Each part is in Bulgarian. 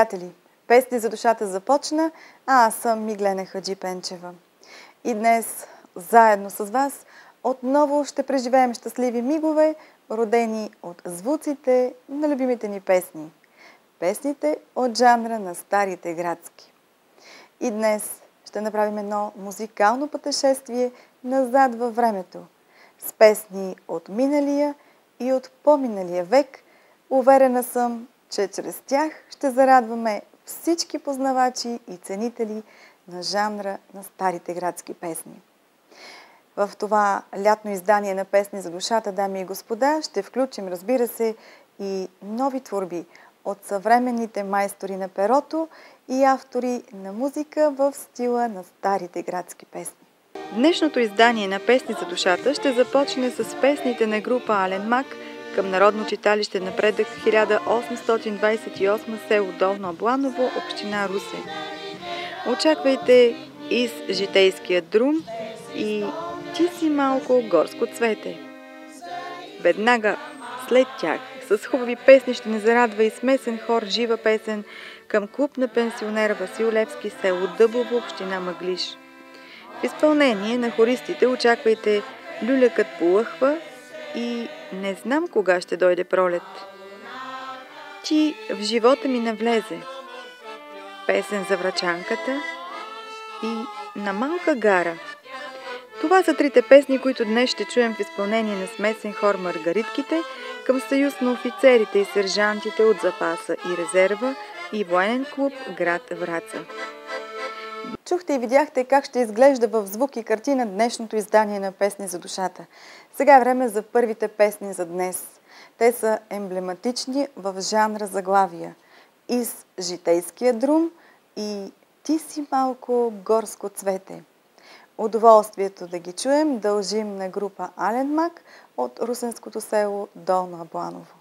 приятели! Песни за душата започна, а аз съм Миглена Хаджи Пенчева. И днес, заедно с вас, отново ще преживеем щастливи мигове, родени от звуците на любимите ни песни. Песните от жанра на старите градски. И днес ще направим едно музикално пътешествие назад във времето с песни от миналия и от по-миналия век. Уверена съм, че чрез тях ще зарадваме всички познавачи и ценители на жанра на старите градски песни. В това лятно издание на песни за душата, дами и господа, ще включим, разбира се, и нови творби от съвременните майстори на перото и автори на музика в стила на старите градски песни. Днешното издание на Песни за душата ще започне с песните на група Ален Мак – към Народно читалище Напредък 1828 село Долно Абланово, община Русе. Очаквайте из житейския друм и ти си малко горско цвете. Веднага след тях с хубави песни ще ни зарадва и смесен хор Жива песен към клуб на пенсионера Васил Левски, село Дъбово, община Мъглиш. В изпълнение на хористите очаквайте Люлякът полъхва и не знам кога ще дойде пролет. Ти в живота ми навлезе. Песен за врачанката и на малка гара. Това са трите песни, които днес ще чуем в изпълнение на смесен хор Маргаритките към съюз на офицерите и сержантите от запаса и резерва и военен клуб град Враца. Чухте и видяхте как ще изглежда в звук и картина днешното издание на Песни за душата. Сега е време за първите песни за днес. Те са емблематични в жанра заглавия. Из житейския друм и Ти си малко горско цвете. Удоволствието да ги чуем дължим на група Ален Мак от русенското село Долна Бланово.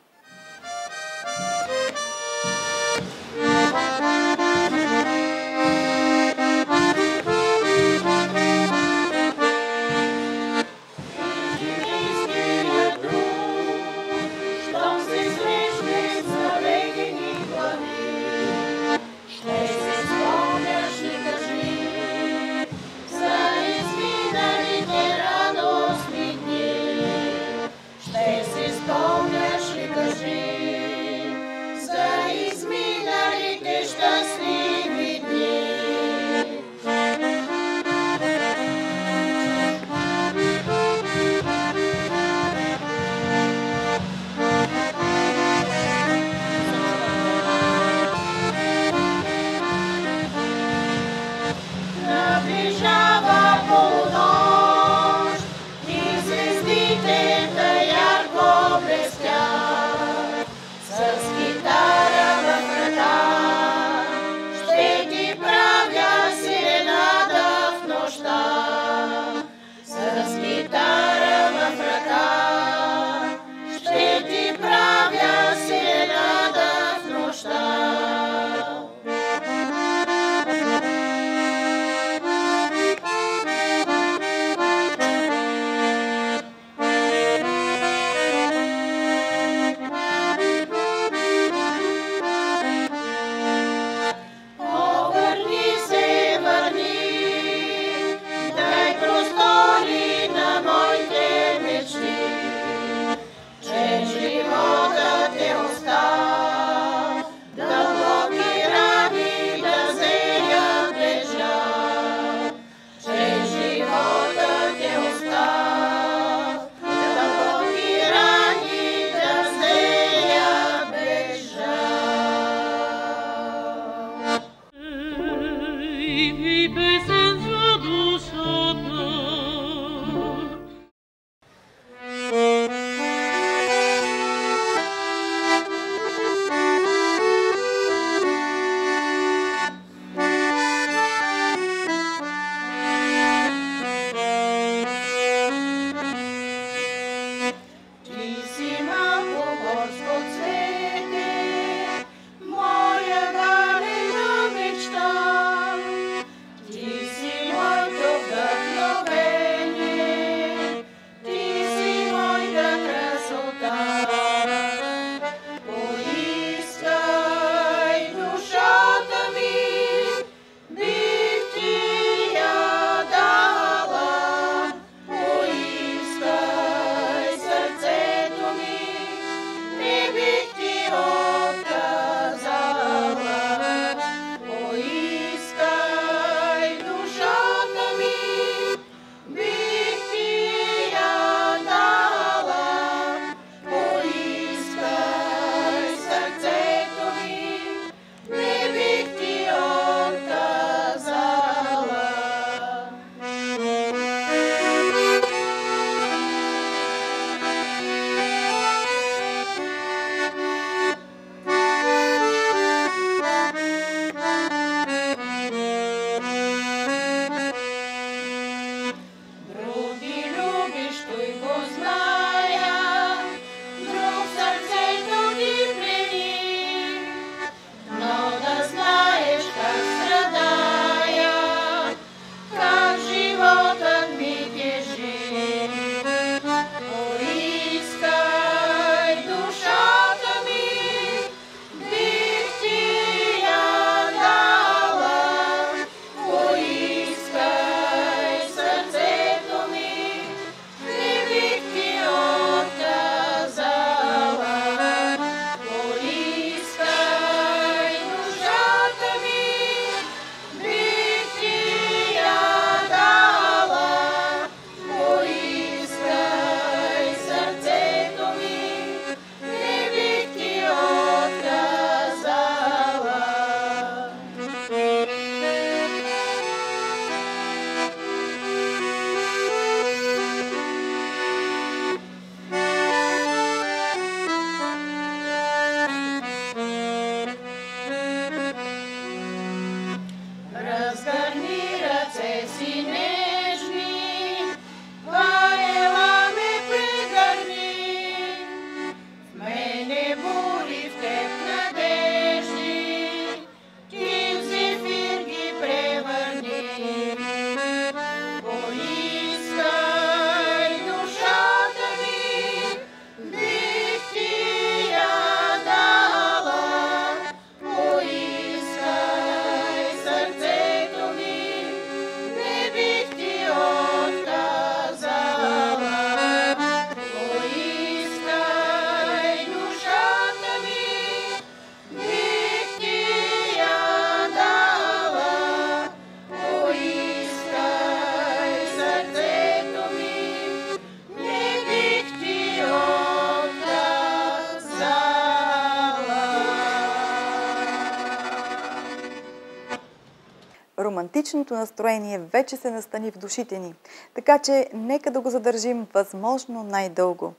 Романтичното настроение вече се настани в душите ни, така че нека да го задържим възможно най-дълго.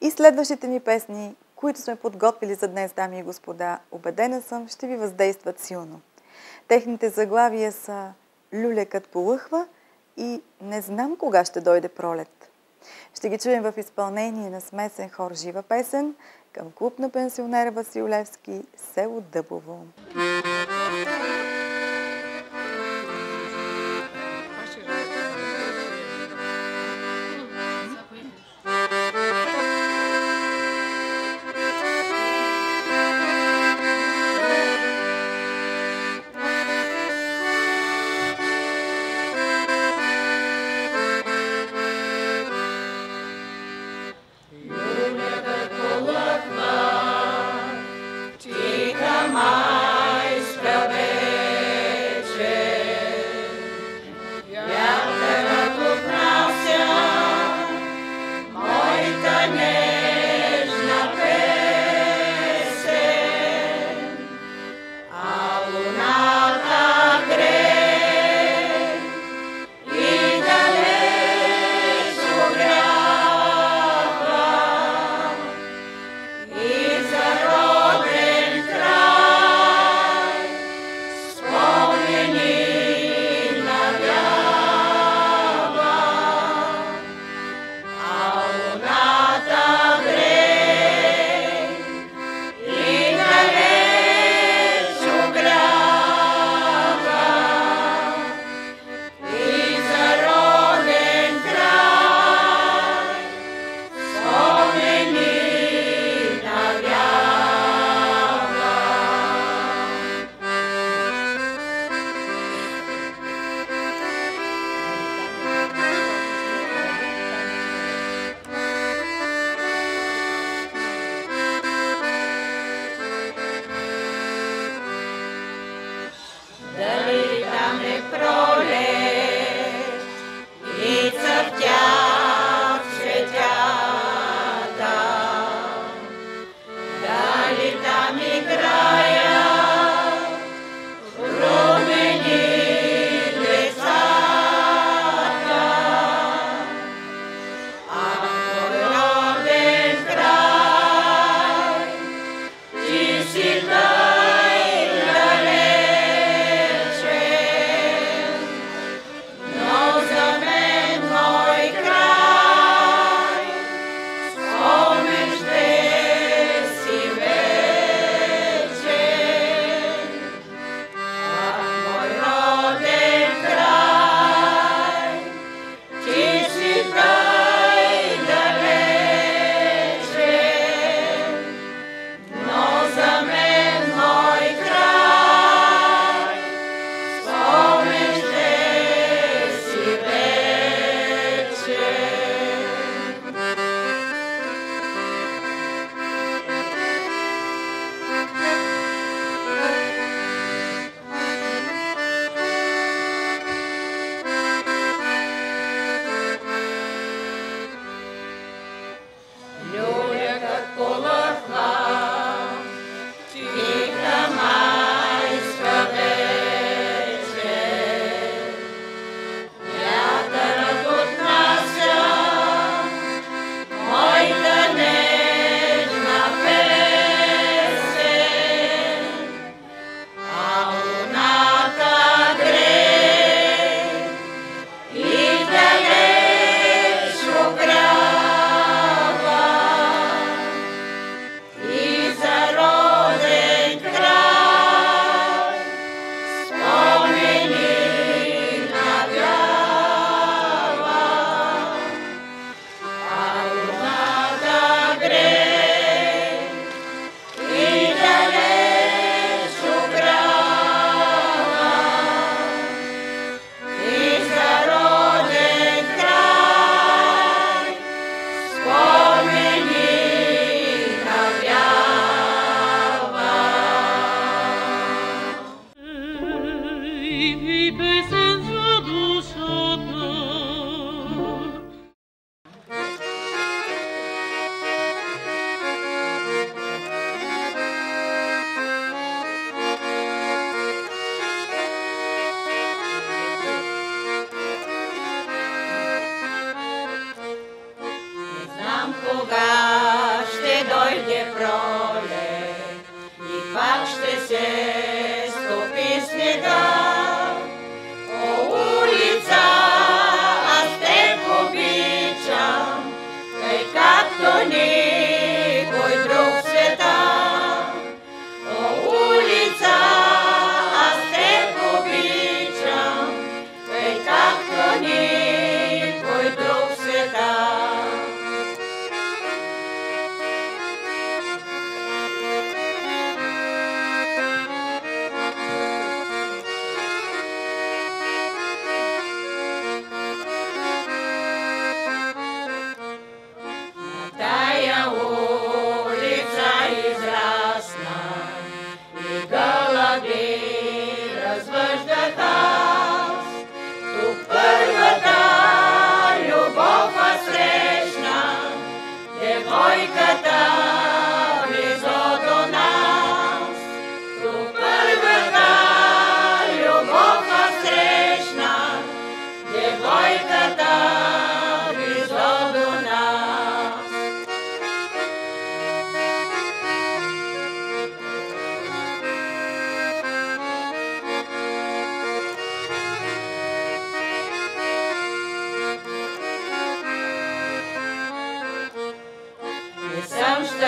И следващите ни песни, които сме подготвили за днес, дами и господа, убедена съм, ще ви въздействат силно. Техните заглавия са Люлекът полъхва и Не знам кога ще дойде пролет. Ще ги чуем в изпълнение на смесен хор Жива песен към клуб на пенсионера Васил Левски, село Дъбово. Thank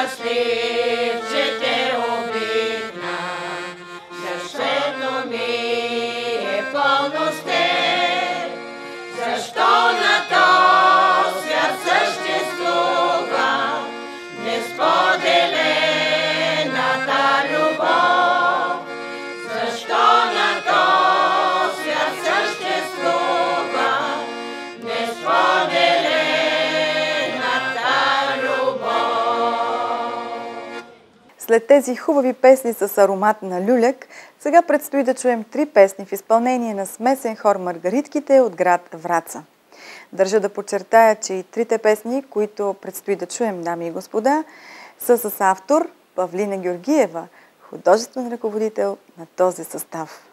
Jesus me. След тези хубави песни с аромат на люляк, сега предстои да чуем три песни в изпълнение на смесен хор Маргаритките от град Враца. Държа да подчертая, че и трите песни, които предстои да чуем, дами и господа, са с автор Павлина Георгиева, художествен ръководител на този състав.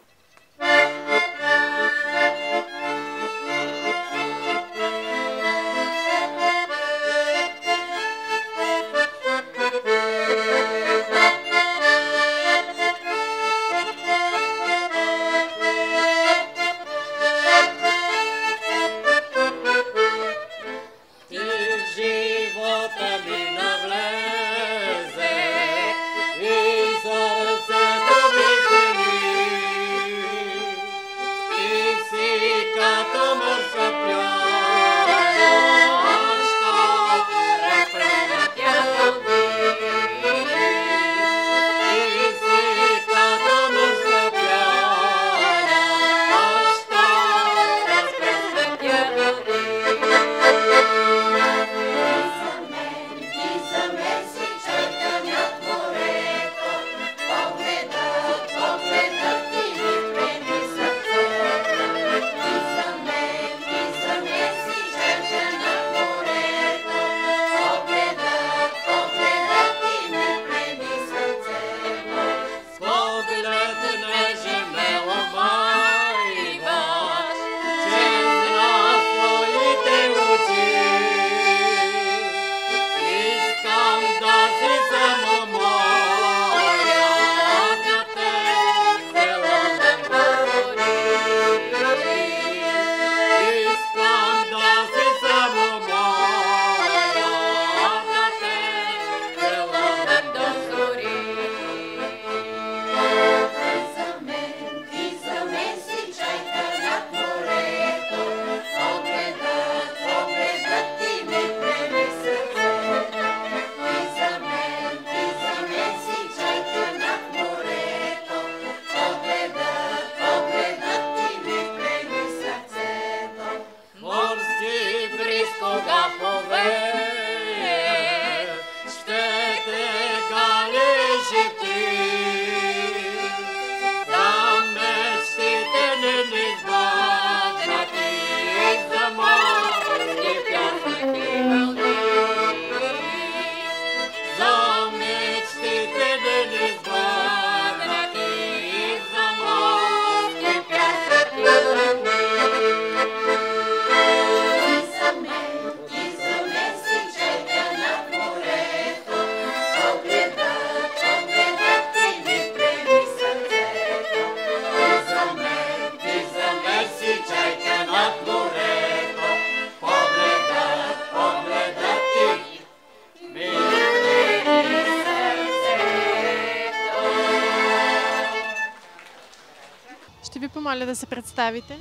Помоля да се представите.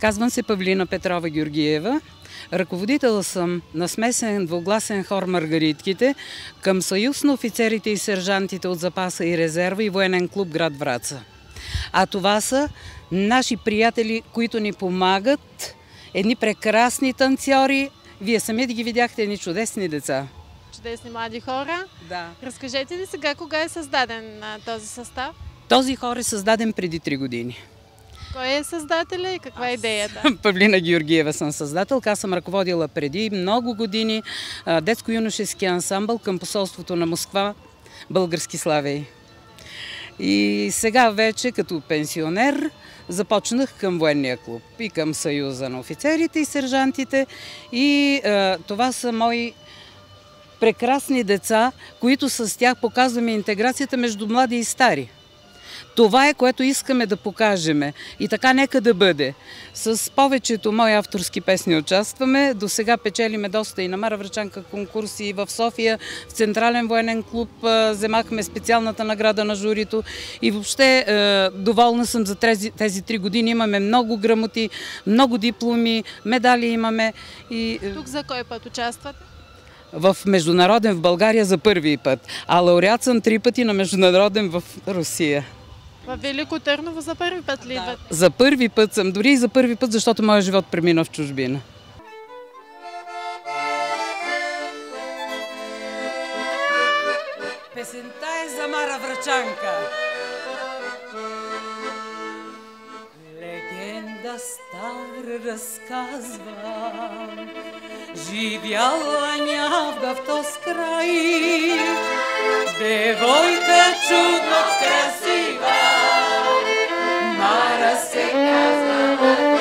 Казвам се Павлина Петрова Георгиева. Ръководител съм на смесен двугласен хор Маргаритките към Съюз на офицерите и сержантите от запаса и резерва и военен клуб град Враца. А това са наши приятели, които ни помагат, едни прекрасни танцори. Вие сами да ги видяхте, едни чудесни деца. Чудесни млади хора. Да. Разкажете ни сега кога е създаден този състав? Този хор е създаден преди 3 години. Кой е създателя и каква е идеята? Павлина Георгиева съм създател. Аз съм ръководила преди много години детско-юношески ансамбъл към посолството на Москва Български славей. И сега вече като пенсионер започнах към военния клуб и към Съюза на офицерите и сержантите. И а, това са мои прекрасни деца, които с тях показваме интеграцията между млади и стари. Това е, което искаме да покажем. И така нека да бъде. С повечето мои авторски песни участваме. До сега печелиме доста и на Мара Врачанка конкурси в София, в Централен военен клуб вземахме специалната награда на журито. И въобще доволна съм за тези, тези три години. Имаме много грамоти, много дипломи, медали имаме. И... Тук за кой път участвате? в международен в България за първи път, а лауреат съм три пъти на международен в Русия. В Велико Търново за първи път ли идват? Да. За първи път съм, дори и за първи път, защото моят живот премина в чужбина. Песента е за Мара Врачанка. Легенда стара разказва, живяла нявга в този край, девойка чудно красива. fantastic as a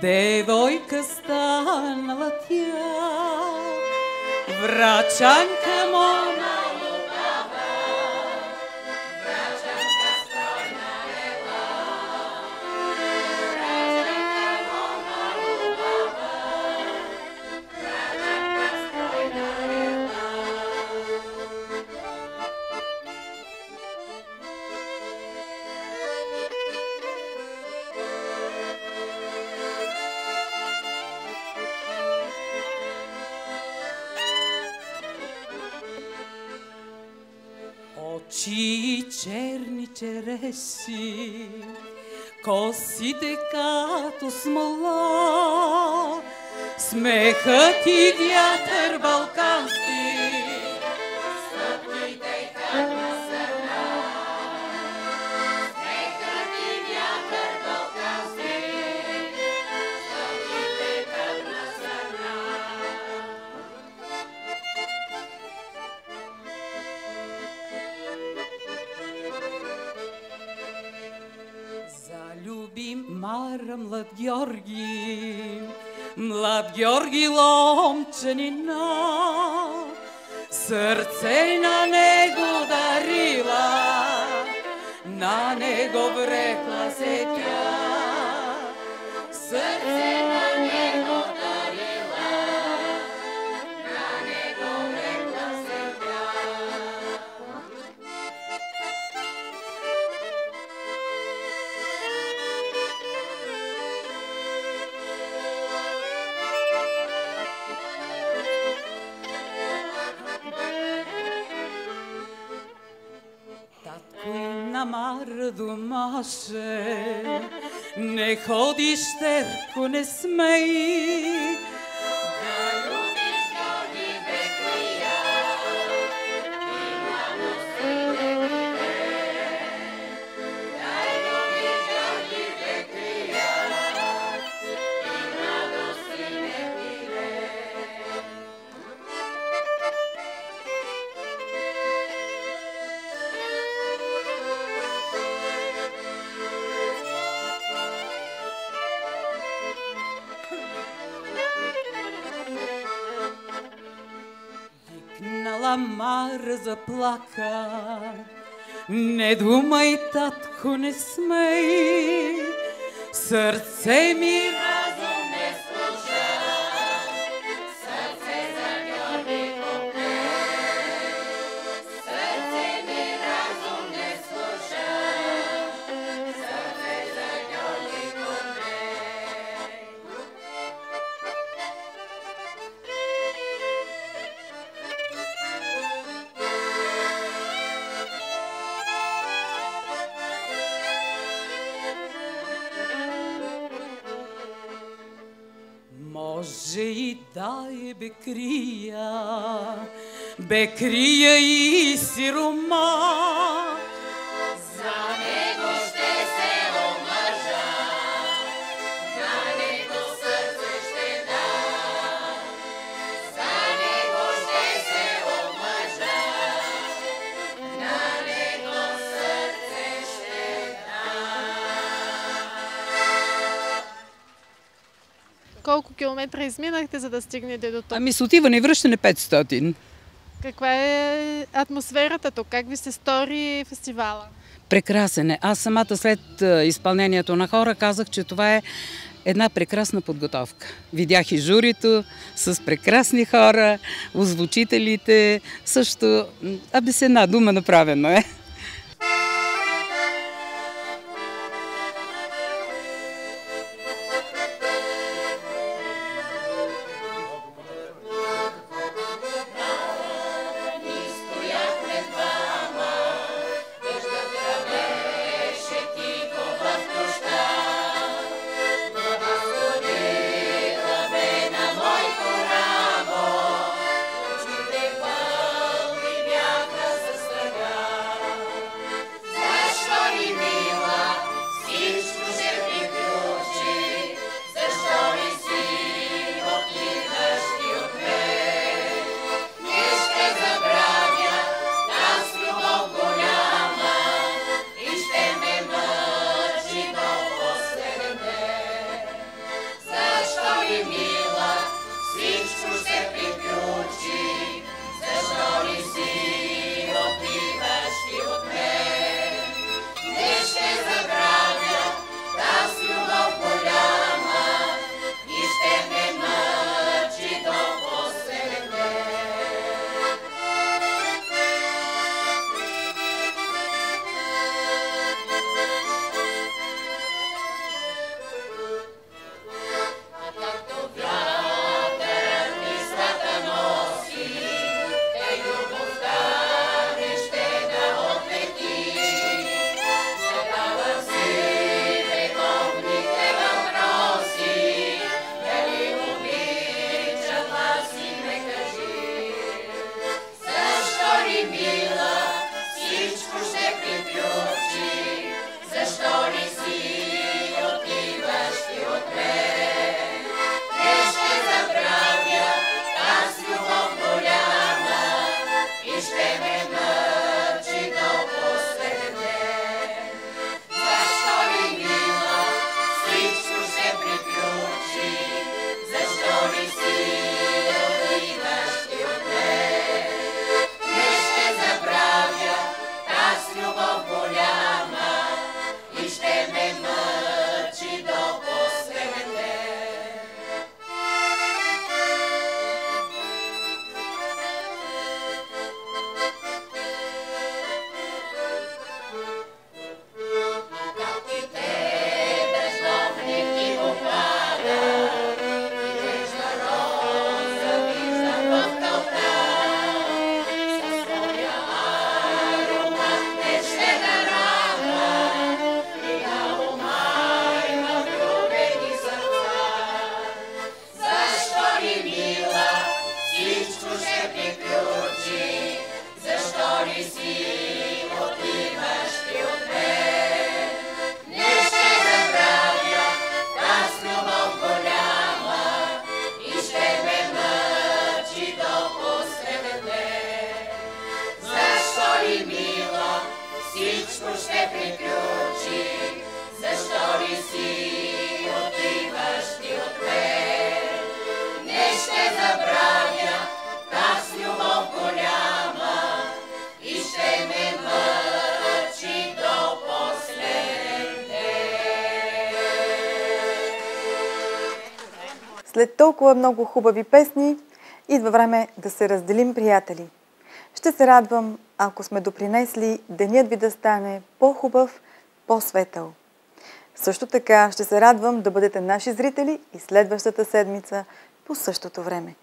девойка станала тя, врачанка череши, косите като смола, смехът и вятър балкански, Мара млад Георги, млад Георги ломченина, сърце на него дарила, на него врекла се тя. Амар домашен, не ходиш терко, не смей, Тамара заплака. Не думай, татко, не смей, сърце ми Може и да е бекрия, километра изминахте, за да стигнете до тук? Ами с отиване и връщане 500. Каква е атмосферата тук? Как ви се стори фестивала? Прекрасен е. Аз самата след а, изпълнението на хора казах, че това е една прекрасна подготовка. Видях и журито с прекрасни хора, озвучителите, също, аби с една дума направено е. Толкова много хубави песни, идва време да се разделим, приятели. Ще се радвам, ако сме допринесли денят ви да стане по-хубав, по-светъл. Също така ще се радвам да бъдете наши зрители и следващата седмица по същото време.